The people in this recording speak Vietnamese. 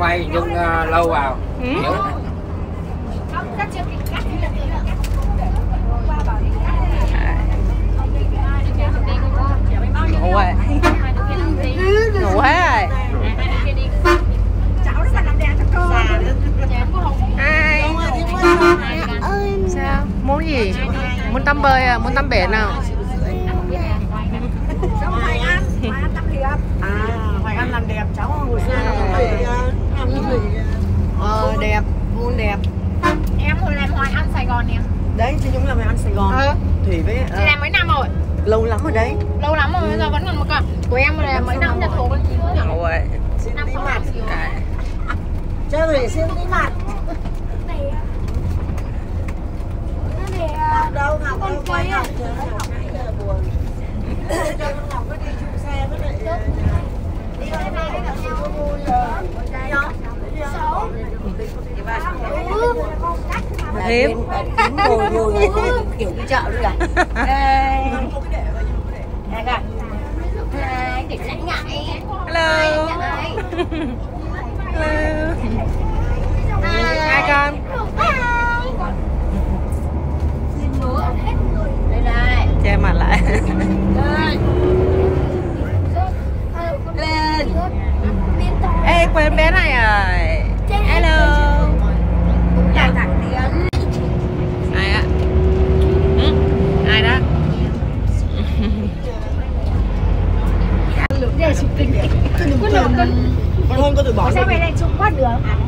quay nhưng uh, lâu vào. Ừ. hiểu. Ngủ rồi ngủ hết rồi. Ai? Sao? Muốn gì? Muốn tắm bơi à? Muốn tắm biển nào rồi đấy. Lâu lắm rồi bây giờ vẫn còn một cả của em là mấy năm nhập thuộc ngủ rồi năm không làm gì Đấy. Chơi rồi. Xem tí mặt. Học đâu, học đâu, quay học Học nãy giờ buồn Cho con Ngọc có đi chung xe với lại Đi ra đây gặp nhau. Vui rồi Đi không? Đi không? Hiếm. ngồi ngồi kiểu đi chợ luôn à Hai cả Hai đỉnh lãnh ngại hello hello hai con. Che mặt lại. Lên ê quên bé này rồi. Hello. Chào thẳng tiền ai á? Ừ? ai đó? Để chụp được con Con hôn có từ bỏ Sao mày lại chụp bắt được